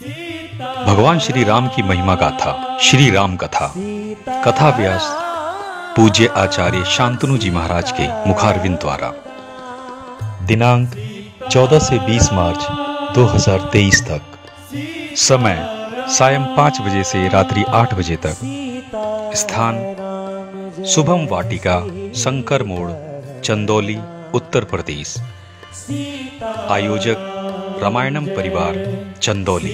भगवान श्री राम की महिमा गाथा श्री राम कथा कथा व्यास पूज्य आचार्य शांतनु जी महाराज के मुखारविंद द्वारा। दिनांक 14 से 20 मार्च 2023 तक। समय सायं पाँच बजे से रात्रि आठ बजे तक। स्थान शुभम वाटिका, शंकर मोड़, चंदौली, उत्तर प्रदेश। आयोजक रामायणम परिवार चंदौली।